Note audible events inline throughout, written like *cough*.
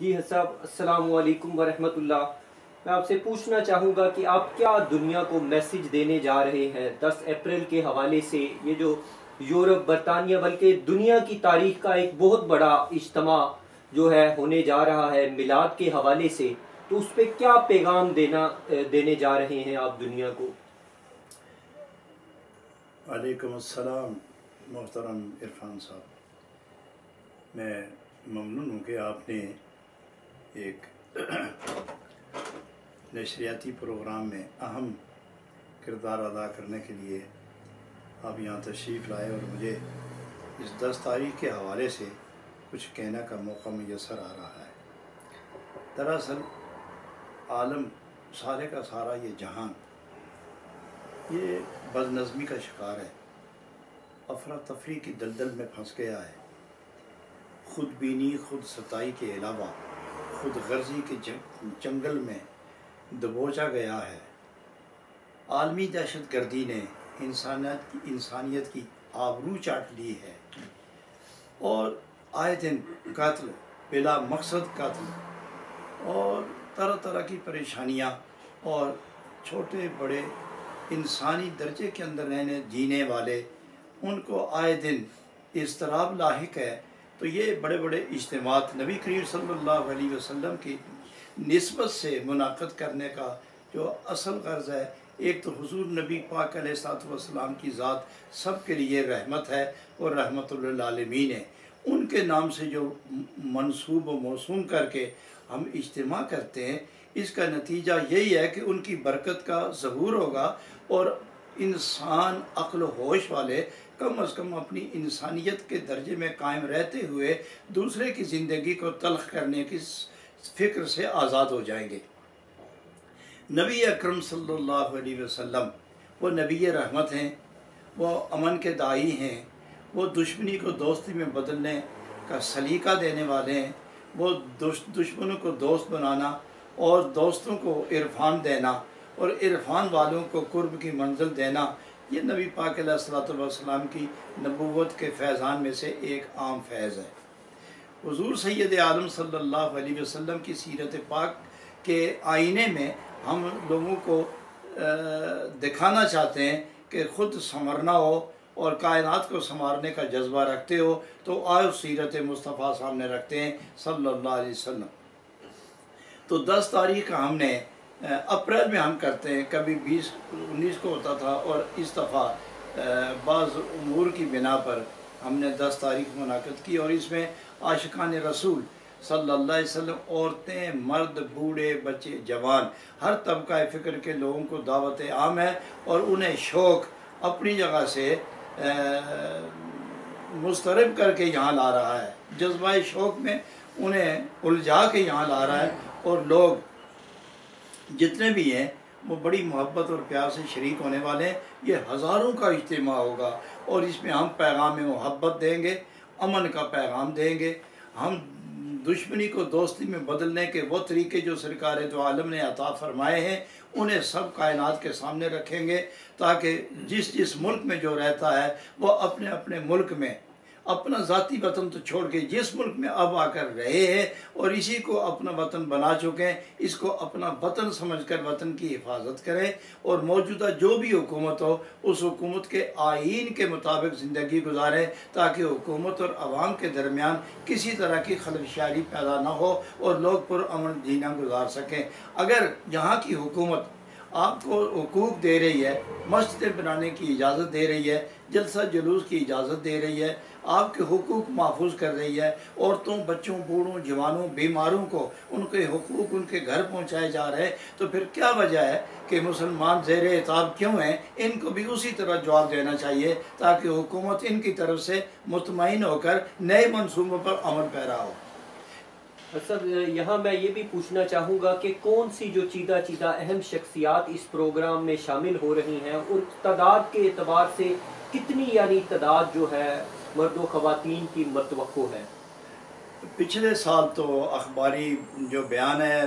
जी साहब, अस्सलाम वालेकुम मैं आपसे पूछना चाहूँगा कि आप क्या दुनिया को मैसेज देने जा रहे हैं? 10 अप्रैल के हवाले से ये जो यूरोप, बरतानिया, बल्कि दुनिया की तारीख का एक बहुत बड़ा इज्तम जो है, होने जा रहा है मिलाद के हवाले से। तो उस पर क्या पैगाम देना देने जा रहे हैं आप दुनिया को? वालेकुम अस्सलाम, मोहतरम इरफान साहब। मैं ममनून हूँ कि आपने एक *clears throat* नशरियाती प्रोग्राम में अहम किरदार अदा करने के लिए आप यहाँ तशरीफ़ लाए और मुझे इस दस तारीख के हवाले से कुछ कहने का मौका मैसर आ रहा है। दरअसल, आलम सारे का सारा ये जहान, ये बदनज़मी का शिकार है। अफरा तफरी की दलदल में फंस गया है। खुद बीनी, खुद सताई के अलावा खुद गर्जी के जंगल में दबोचा गया है। आलमी दहशत गर्दी ने इंसानियत की इंसानियत की आबरू चाट ली है। और आए दिन कत्ल, बिला मकसद कत्ल, और तरह तरह की परेशानियाँ, और छोटे बड़े इंसानी दर्जे के अंदर रहने, जीने वाले, उनको आए दिन इसतराब लाक है। तो ये बड़े बड़े इज्तम नबी करीम सल्लल्लाहु की नस्बत से मुनद करने का जो असल गर्ज है, एक तो हुजूर नबी पाक सलाम की ज़ात सब के लिए रहमत है और रहमतुल्लामीन है। उनके नाम से जो मनसूब व मौसू करके हम इज्तम करते हैं, इसका नतीजा यही है कि उनकी बरकत का ज़हूर होगा और इंसान अक्ल होश वाले कम अज़ कम अपनी इंसानियत के दर्जे में कायम रहते हुए दूसरे की ज़िंदगी को तलख करने की फ़िक्र से आज़ाद हो जाएँगे। नबी अकरम वसल्लम, वो नबी रहमत हैं, वो अमन के दाई हैं, वो दुश्मनी को दोस्ती में बदलने का सलीका देने वाले हैं, वो दुश्मनों को दोस्त बनाना और दोस्तों को इरफान देना और इरफान वालों को कुर्ब की मंजिल देना, ये नबी पाक सलाम की नबूवत के फैज़ान में से एक आम फैज़ है। हजूर सैद आलम अलैहि वसल्लम की सीरत पाक के आईने में हम लोगों को दिखाना चाहते हैं कि ख़ुद संवरना हो और कायनात को संवारने का जज्बा रखते हो तो आयो सीरत मुस्तफ़ा सामने रखते हैं सल्लल्लाहु अलैहि वसल्लम। तो दस तारीख हमने अप्रैल में हम करते हैं। कभी बीस, उन्नीस को होता था और इस दफ़ा बाज़ उमूर की बिना पर हमने दस तारीख मुनद की और इसमें आशिकान रसूल सल्लल्लाहु अलैहि वसल्लम औरतें, मर्द, बूढ़े, बच्चे, जवान, हर तबका फ़िक्र के लोगों को दावत आम है और उन्हें शौक़ अपनी जगह से मुस्तरब करके यहाँ ला रहा है। जज्बा शौक़ में उन्हें उलझा के यहाँ ला रहा है और लोग जितने भी हैं, वो बड़ी मोहब्बत और प्यार से शरीक होने वाले हैं। ये हज़ारों का इज्तम होगा और इसमें हम पैगाम मोहब्बत देंगे, अमन का पैगाम देंगे। हम दुश्मनी को दोस्ती में बदलने के वो तरीके जो सरकार जो आलम ने अता फरमाए हैं, उन्हें सब कायनात के सामने रखेंगे ताकि जिस जिस मुल्क में जो रहता है, वो अपने अपने मुल्क में अपना ज़ाती वतन तो छोड़ के जिस मुल्क में अब आकर रहे हैं और इसी को अपना वतन बना चुके हैं, इसको अपना वतन समझकर वतन की हिफाजत करें और मौजूदा जो भी हुकूमत हो, उस हुकूमत के आइन के मुताबिक ज़िंदगी गुजारें ताकि हुकूमत और आवाम के दरमियान किसी तरह की खलशारी पैदा ना हो और लोग पुरअमन जीना गुजार सकें। अगर यहाँ की हुकूमत आपको हकूक दे रही है, मस्जिद बनाने की इजाज़त दे रही है, जलसा जुलूस की इजाज़त दे रही है, आपके हकूक़ महफूज कर रही है, औरतों, बच्चों, बूढ़ों, जवानों, बीमारों को उनके हकूक़ उनके घर पहुँचाए जा रहे हैं। तो फिर क्या वजह है कि मुसलमान जेर एताब क्यों हैं? इनको भी उसी तरह जवाब देना चाहिए, ताकि हुकूमत इनकी तरफ़ से मुतमिन होकर नए मनसूबों पर अमल पैरा हो। सर यहाँ मैं ये भी पूछना चाहूँगा कि कौन सी जो चीदा चीदा अहम शख्सियात इस प्रोग्राम में शामिल हो रही हैं और तादाद के अतबार से कितनी यानी तादाद जो है मर्द ख़वान की मतवक़ो है? पिछले साल तो अखबारी जो बयान है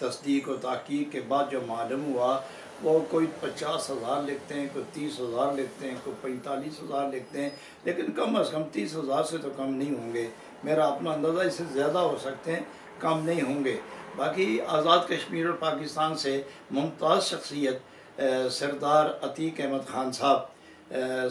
तस्दीक और तहकीक के बाद जो मालूम हुआ, वो कोई पचास हज़ार लिखते हैं, कोई तीस हज़ार लिखते हैं, कोई पैंतालीस हज़ार लिखते हैं, लेकिन कम अज़ कम तीस हज़ार से तो कम नहीं होंगे। मेरा अपना अंदाज़ा इससे ज़्यादा हो सकते हैं, कम नहीं होंगे। बाकी आज़ाद कश्मीर और पाकिस्तान से मुमताज़ शख्सियत सरदार अतीक अहमद ख़ान साहब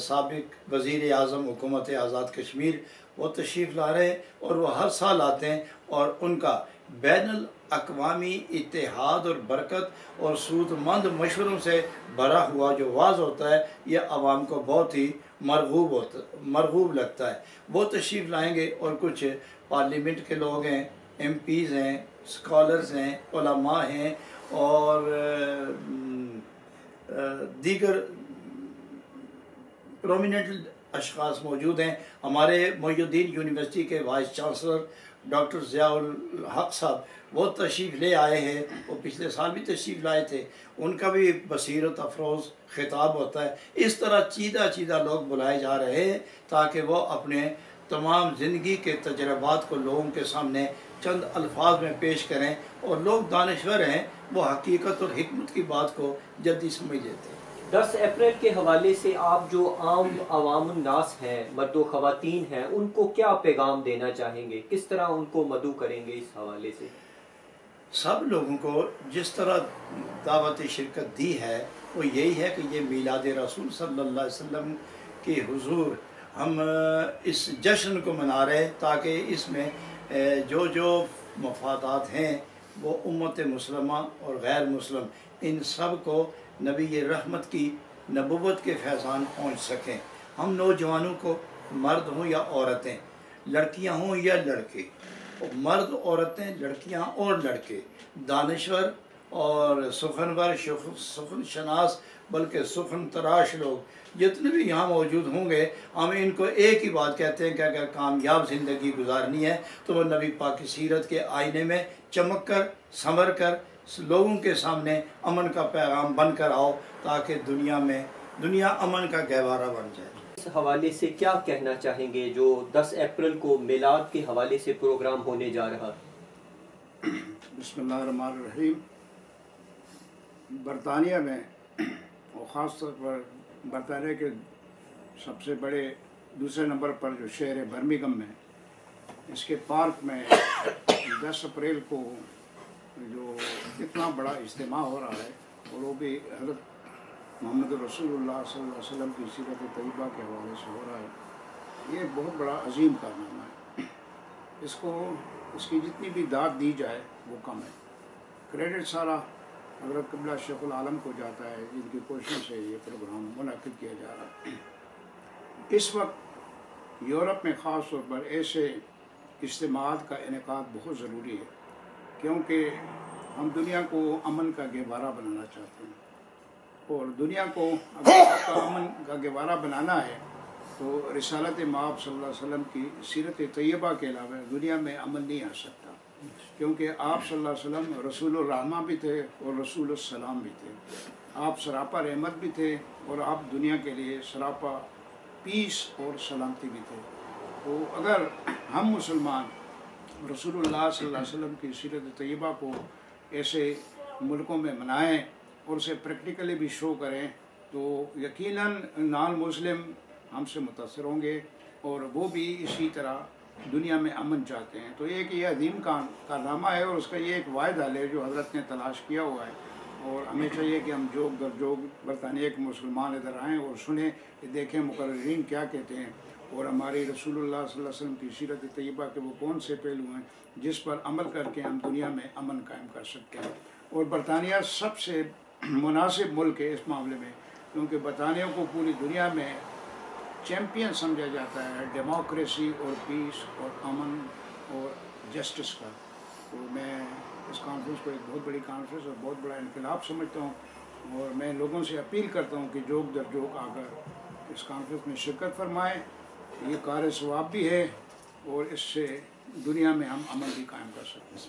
सबक वज़ी अजम हुकूमत आज़ाद कश्मीर, वो तशरीफ़ ला रहे हैं और वह हर साल आते हैं और उनका बैन अकवामी इतिहाद और बरकत और सूदमंद मशवरों से भरा हुआ जो वाज होता है, ये आवाम को बहुत ही मरगूब होता मरगूब लगता है। वो तशरीफ़ लाएँगे और कुछ पार्लियामेंट के लोग हैं एम पीज़ हैं स्कॉलर्स हैं ओलमा हैं और दीगर प्रोमिनेंट अशास मौजूद हैं। हमारे मोहुद्दीन यूनिवर्सिटी के vice chancellor doctor Ziaul Haq साहब वो तशरीफ़ ले आए हैं। वो पिछले साल भी तशरीफ़ लाए थे। उनका भी बसीरत अफरोज़ खिताब होता है। इस तरह चीदा चीदा लोग बुलाए जा रहे हैं ताकि वो अपने तमाम ज़िंदगी के तजर्बात को लोगों के सामने चंद अल्फाज में पेश करें और लोग दानश्वर हैं, वो हकीकत और हिकमत की बात को जल्दी समझ लेते हैं। दस अप्रैल के हवाले से आप जो आम अवाम नास हैं मर्द ख़वातीन हैं, उनको क्या पैगाम देना चाहेंगे? किस तरह उनको मदू करेंगे इस हवाले से? सब लोगों को जिस तरह दावत शिरकत दी है, वो यही है कि ये मीलाद रसूल सल्लल्लाहु अलैहि वसल्लम की हुजूर, हम इस जश्न को मना रहे हैं ताकि इसमें जो जो मफादात हैं, वो उम्मत मुसलमान और गैर मुस्लिम इन सबको नबी रहमत की नबूवत के फैज़ान पहुँच सकें। हम नौजवानों को मर्द हों या औरतें, लड़कियाँ हों या लड़के, मर्द, औरतें, लड़कियाँ और लड़के, दानश्वर और सुखनवर सुखन शनास, बल्कि सुखन तराश लोग, जितने भी यहाँ मौजूद होंगे, हम इनको एक ही बात कहते हैं कि अगर कामयाब ज़िंदगी गुजारनी है तो वह नबी पाक सीरत के आईने में चमक कर संवर कर लोगों के सामने अमन का पैगाम बन कर आओ ताकि दुनिया में दुनिया अमन का गहवारा बन जाए। इस हवाले से क्या कहना चाहेंगे जो 10 अप्रैल को मिलाद के हवाले से प्रोग्राम होने जा रहा? है बसमीम बरतानिया में और ख़ास तौर पर बरतानिया के सबसे बड़े दूसरे नंबर पर जो शहर है बर्मिगम में इसके पार्क में 10 अप्रैल को जो इतना बड़ा इज्तम हो रहा है, और वो भी हज़रत मोहम्मद रसूलुल्लाह सल्लल्लाहु की सीरत तयबा के हवाले से हो रहा है। ये बहुत बड़ा अजीम कारनामा है। इसको, इसकी जितनी भी दाद दी जाए, वो कम है। क्रेडिट सारा हज़रत कबला शेखुल आलम को जाता है, जिनकी कोशिश से ये प्रोग्राम मुनद किया जा रहा है। इस वक्त यूरोप में ख़ास तौर पर ऐसे इज्तमात का इनका बहुत ज़रूरी है। क्योंकि हम दुनिया को अमन का गहवारा बनाना चाहते हैं। और दुनिया को अगर आपका अमन का गहवारा बनाना है तो रिसालत माप सल्लल्लाहु अलैहि वसल्लम की सीरत तैयबा के अलावा दुनिया में अमन नहीं आ सकता। क्योंकि आप सल्लल्लाहु अलैहि वसल्लम रसूल रहमा भी थे और रसूल सलाम भी थे। आप सरापा रहमत भी थे और आप दुनिया के लिए सरापा पीस और सलामती भी थे। तो अगर हम मुसलमान रसूलुल्लाह सल्लल्लाहु अलैहि वसल्लम की सीरत तैयबा को ऐसे मुल्कों में मनाएँ और उसे प्रैक्टिकली भी शो करें तो यकीनन नॉन मुस्लिम हमसे मुतासर होंगे और वो भी इसी तरह दुनिया में अमन चाहते हैं। तो एक ये अदीम का कारनामा है और उसका ये एक वायद हल है जो हज़रत ने तलाश किया हुआ है। और हमें चाहिए कि हम जोग दर जोग बरतानिया के मुसलमान इधर आएँ और सुने देखें मुकर्रीन क्या कहते हैं। और हमारे रसूलुल्लाह सल्लल्लाहु अलैहि वसल्लम की सीरत तय्यबा के वो कौन से पहलू हैं जिस पर अमल करके हम दुनिया में अमन कायम कर सकते हैं? और बरतानिया सबसे मुनासिब मुल्क है इस मामले में, क्योंकि बरतानिया को पूरी दुनिया में चैम्पियन समझा जाता है डेमोक्रेसी और पीस और अमन और जस्टिस का। तो मैं इस कॉन्फ्रेंस को एक बहुत बड़ी कॉन्फ्रेंस और बहुत बड़ा इनकलाब समझता हूँ और मैं लोगों से अपील करता हूँ कि जोक दर जोक आकर इस कॉन्फ्रेंस में शिरकत फरमाएँ ये कार्य सवाब भी है और इससे दुनिया में हम अमन भी कायम कर सकते हैं।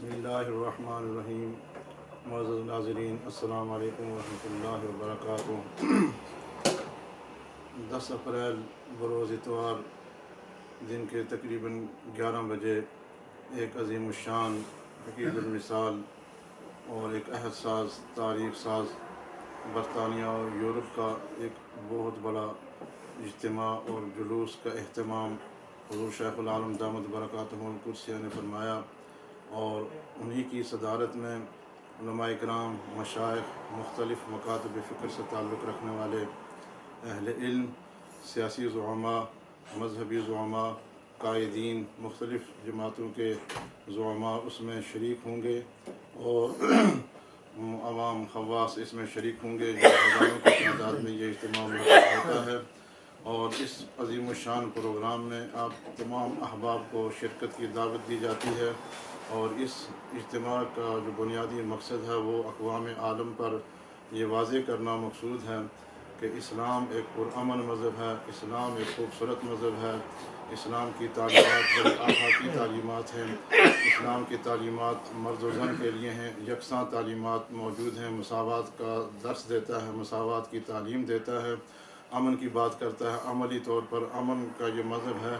मज़ नाजरीन वालेकुम वरहमतुल्लाहि वबरकातुहू। दस अप्रैल, बरोज़ इतवार, दिन के तकरीबन ग्यारह बजे, एक अजीम शान हकीकतमिसाल और एक अहद साज, तारीख साज, बरतानिया और यूरोप का एक बहुत बड़ा इज्तम और जुलूस का अहतमाम हजूर शेख़ुल आलम दामद बरक़ातुहुल कुर्सिया ने फरमाया और उन्हीं की सदारत में कराम मशाइ मुख्तलिफ़ मकातब फ़िक्र से ताल्लुक़ रखने वाले अहल इल्म, सियासी जुमा मजहबी जुमा कायदीन, मुख्तलिफ़ जमातों के जुमा उसमें शरीक होंगे और आवाम खवास इसमें शरीक होंगे। हज़ारों की तादाद में ये इज्तम होता है और इस अजीम शान प्रोग्राम में आप तमाम अहबाब को शिरकत की दावत दी जाती है और इस इज्तम का जो बुनियादी मकसद है, वो अकवाम आलम पर ये वाज करना मकसूद है कि इस्लाम एक पुरान मज़हब है, इस्लाम एक खूबसूरत मज़हब है, इस्लाम की तालीमत बड़ी की तालीमत हैं, इस्लाम की तालीमत मर्द वन के लिए हैं, यकसा तालीमत मौजूद हैं, मसावत का दर्स देता है, मसावत की तालीम देता है। अमन की बात करता है, अमली तौर पर अमन का ये मज़हब है,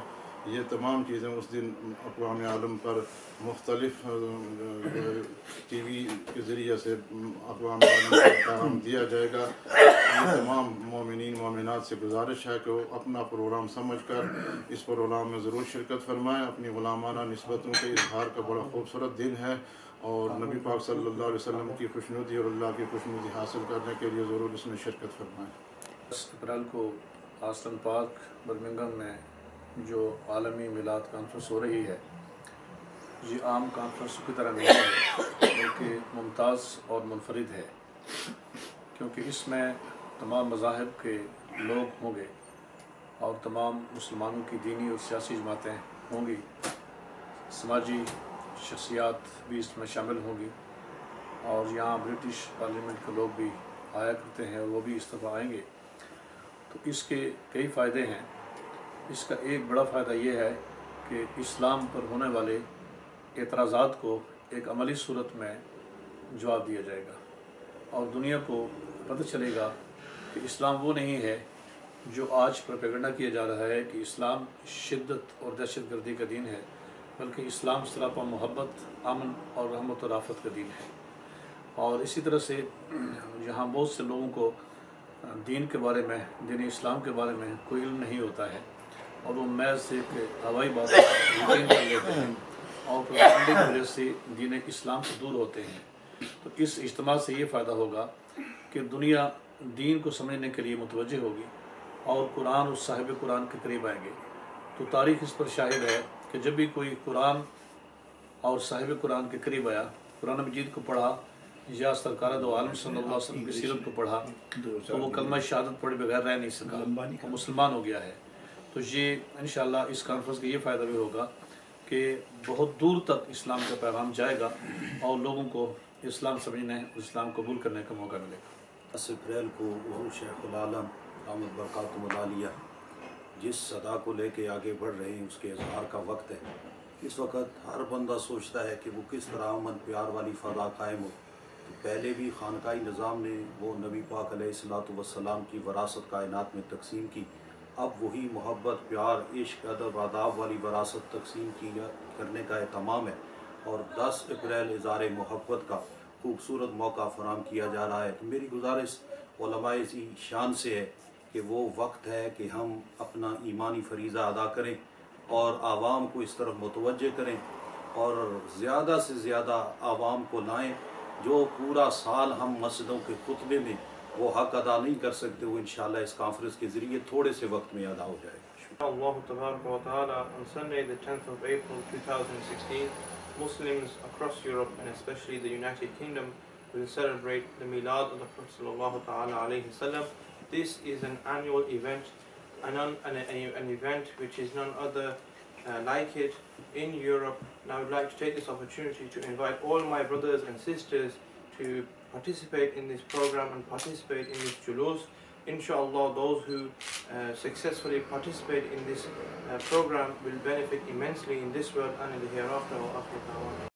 ये तमाम चीज़ें उस दिन अकवा आलम पर मुख्तलफ़ टी वी के ज़रिए से अकवा आलम दिया जाएगा। ये तमाम मोमिन मोमिनत से गुजारिश है कि वो अपना प्रोग्राम समझ कर इस प्रोग्राम में ज़रूर शिरकत फरमाएँ, अपनी गुलामाना नस्बतों के इजहार का बड़ा खूबसूरत दिन है और नबी पाक अलैहि वसल्लम की खुशनुदी और अल्लाह की खुशनुदी हासिल करने के लिए ज़रूर इसमें शिरकत फरमाएँ। दस अप्रैल को आसम पार्क बर्मिंगम में जो आलमी मिलाद कॉन्फ्रेंस हो रही है, ये आम कॉन्फ्रेंस की तरह नहीं है, बल्कि मुमताज़ और मुनफरद है। क्योंकि इसमें तमाम मज़ाहब के लोग होंगे और तमाम मुसलमानों की दीनी और सियासी जमातें होंगी। समाजी शख्सियात भी इसमें शामिल होंगी और यहाँ ब्रिटिश पार्लियामेंट के लोग भी आया करते हैं वो भी इस दफ़ा आएँगे। तो इसके कई फ़ायदे हैं। इसका एक बड़ा फ़ायदा ये है कि इस्लाम पर होने वाले एतराज़ात को एक अमली सूरत में जवाब दिया जाएगा और दुनिया को पता चलेगा कि इस्लाम वो नहीं है जो आज प्रोपेगंडा किया जा रहा है कि इस्लाम शिद्दत और दहशत गर्दी का दीन है, बल्कि इस्लाम सरापा मोहब्बत, अमन और रहमत और आफत का दीन है। और इसी तरह से *clears throat* यहाँ बहुत से लोगों को दीन के बारे में, दीन इस्लाम के बारे में कोई इल्म नहीं होता है। और वो मैज से हवाई बात कर लेते हैं। और वजह से दीन इस्लाम से दूर होते हैं। तो इस इज्तम से ये फ़ायदा होगा कि दुनिया दीन को समझने के लिए मुतवजह होगी और कुरान उस साहिब कुरान के करीब आएँगे। तो तारीख इस पर शाहिद है कि जब भी कोई कुरान और साहिब कुरान के करीब आया, कुरान मजीद को पढ़ा या सरकार दो आलम सल्लल्लाहु की सीरत को पढ़ा तो वो कलमा शहादत पढ़े बगैर रह नहीं सका। मुसलमान हो गया है। तो ये इन इस कॉन्फ्रेंस का ये फ़ायदा भी होगा कि बहुत दूर तक इस्लाम का पैगाम जाएगा और लोगों को इस्लाम समझने और इस्लाम कबूल करने का मौका मिलेगा। दस अप्रैल को शेखुलम अहमद बरकतमलिया जिस सदा को लेके आगे बढ़ रहे हैं उसके इजहार का वक्त है। इस वक्त हर बंदा सोचता है कि वो किस तरह अमन प्यार वाली फ़दा कायम हो। पहले भी खानकाई निज़ाम ने वो नबी पाक सलाम की वरासत कायनात में तकसीम की। अब वही मोहब्बत, प्यार, इश्क, अदब, आदाब वाली वरासत तकसीम की करने का अहतमाम है और 10 अप्रैल इज़ार मोहब्बत का खूबसूरत मौका फराम किया जा रहा है। तो मेरी गुजारिश इसी शान से है कि वो वक्त है कि हम अपना ईमानी फरीज़ा अदा करें और आवाम को इस तरफ़ मुतवजह करें और ज़्यादा से ज़्यादा आवाम को लाएँ। जो पूरा साल हम मस्जिदों के खुतबे में वो हक अदा नहीं कर सकते वो इन इस कॉन्फ्रेंस के ज़रिए थोड़े से वक्त में अदा हो जाएगा on Sunday the 10th of April 2016 Muslims across Europe and especially the United Kingdom will celebrate the Milad of the Prophet This is an annual event, an, an, an event which is none other uh, like it in Europe. And I would like to take this opportunity to invite all my brothers and sisters to participate in this program and participate in this julus. Inshallah, those who uh, successfully participate in this uh, program will benefit immensely in this world and in the hereafter.